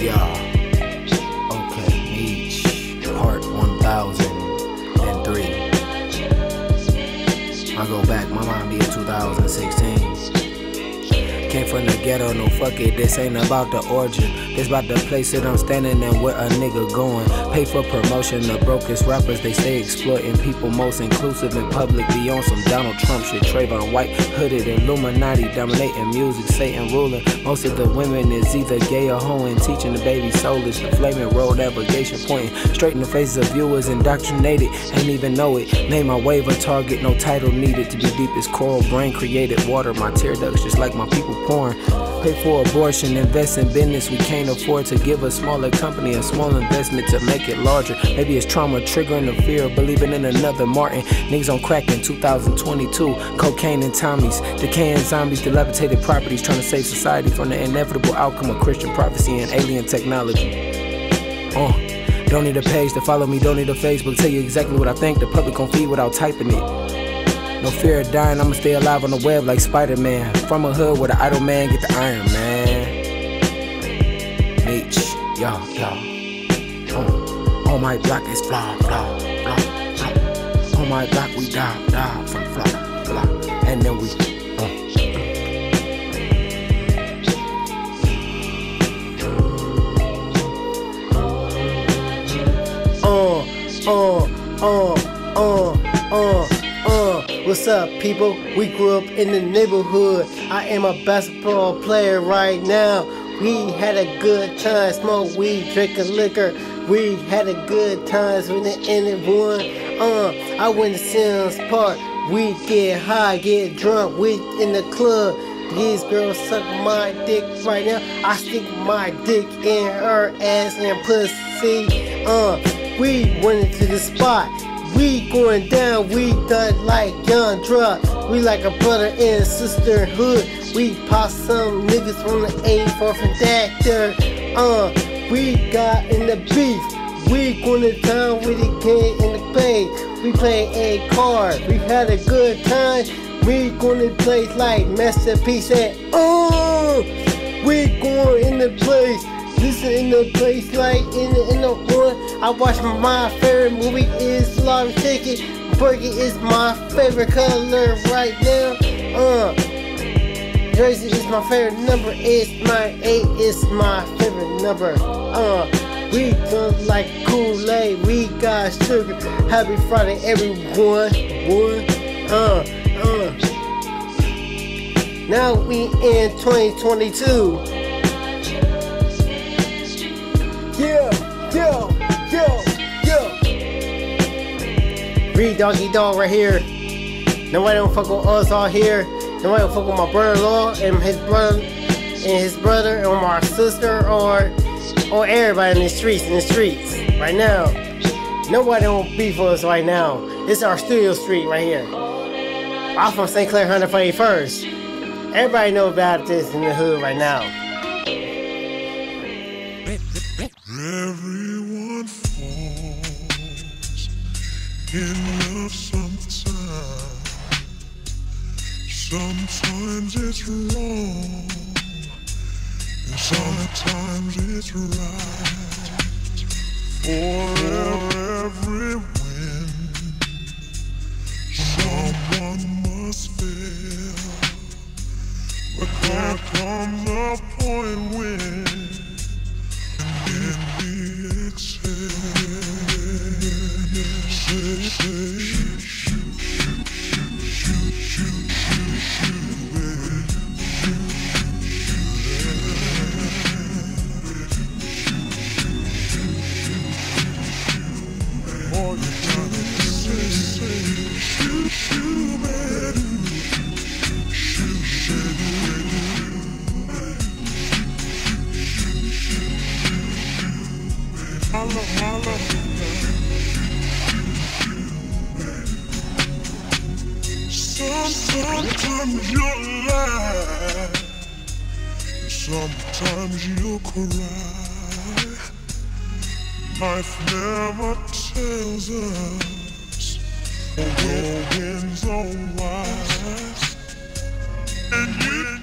Yeah. Okay, each part 1003. I go back, my mind be in 2016. Came from the ghetto, no fuck it, this ain't about the origin. This about the place that I'm standing and where a nigga going. Pay for promotion, the brokest rappers, they stay exploiting people most inclusive in public. Be on some Donald Trump shit, Trayvon White, hooded, Illuminati, dominating music, Satan ruling. Most of the women is either gay or hoeing, teaching the baby soulless, the flaming road navigation, pointing straight in the faces of viewers, indoctrinated, ain't even know it. Name my wave a target, no title needed to be deep as coral brain created water. My tear ducts, just like my people porn. Pay for abortion, invest in business we can't afford to give a smaller company a small investment to make it larger. Maybe it's trauma triggering the fear of believing in another Martin. Niggas on crack in 2022, cocaine and Tommies, decaying zombies, dilapidated properties, trying to save society from the inevitable outcome of Christian prophecy and alien technology. Uh, don't need a page to follow me, don't need a Facebook, tell you exactly what I think. The public gon' feed without typing it. No fear of dying, I'ma stay alive on the web like Spider Man. From a hood where the idle man get the Iron Man. H, y'all, y'all. On, on my block is fly, fly, fly, fly. On my block we die, die from fly, fly. And then we. Uh, uh, uh, uh, uh, uh. What's up, people? We grew up in the neighborhood. I am a basketball player right now. We had a good time, smoke weed, drink a liquor. We had a good time when it ended one. Uh, I went to Sims Park. We get high, get drunk. We in the club. These girls suck my dick right now. I stick my dick in her ass and pussy. Uh, we went into the spot. We going down, we done like young drug. We like a brother and sisterhood. We pop some niggas from the A4 from that. Uh, we got in the beef. We going to town with the kid in the play. We play a card. We had a good time. We going to place like Masterpiece and uh, we going in the place. In the place like in the, in the one. I watch my favorite movie is Lottery Ticket. Burger is my favorite color right now. Uh, Jersey is my favorite number. It's my eight is my favorite number. Uh, we done like Kool-Aid. We got sugar. Happy Friday, everyone. One. Uh, uh. Now we in 2022. Yeah, yeah, yeah, yeah. Reed Doggy Dog right here. Nobody don't fuck with us all here. Nobody don't fuck with my brother-in-law and his brother and his brother or my sister or or everybody in the streets in the streets right now. Nobody don't beef with us right now. This is our studio street right here. I'm from St. Clair 141st. Everybody know about this in the hood right now. Everyone falls in love sometimes. Sometimes it's wrong, and sometimes it's right. For every win, someone must fail. But there comes a point when Holla, holla. Sometimes you'll lie, sometimes you'll cry. Life never tells us the winds are wise, and you